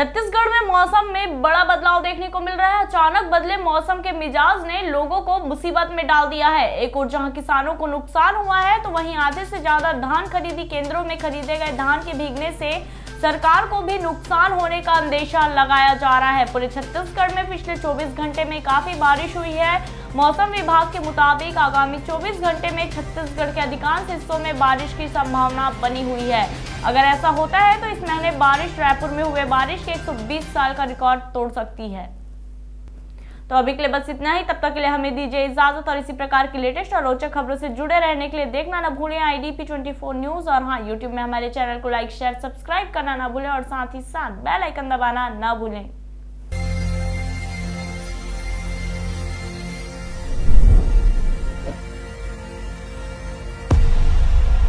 मौसम में बड़ा बदलाव देखने को मिल रहा है। अचानक बदले मौसम के मिजाज ने लोगों को मुसीबत में डाल दिया है। एक और जहाँ किसानों को नुकसान हुआ है तो वहीं आधे से ज़्यादा धान खरीदी केंद्रों में खरीदे गए धान के भीगने से सरकार को भी नुकसान होने का अंदेशा लगाया जा रहा है। पूरे छत्तीसगढ़ में पिछले 24 घंटे में काफ़ी बारिश हुई है। मौसम विभाग के मुताबिक आगामी 24 घंटे में छत्तीसगढ़ के अधिकांश हिस्सों में बारिश की संभावना बनी हुई है। अगर ऐसा होता है तो इस महीने बारिश रायपुर में हुए बारिश के 120 साल का रिकॉर्ड तोड़ सकती है। तो अभी के लिए बस इतना ही। तब तक के लिए हमें दीजिए इजाज़त और इसी प्रकार की लेटेस्ट और रोचक खबरों से जुड़े रहने के लिए देखना ना भूलें आईडीपी 24 न्यूज़ और हाँ यूट्यूब में हमारे चैनल को लाइक शेयर सब्सक्राइब करना ना भूलें और साथ ही साथ बेल आइकन दबाना ना भूलें।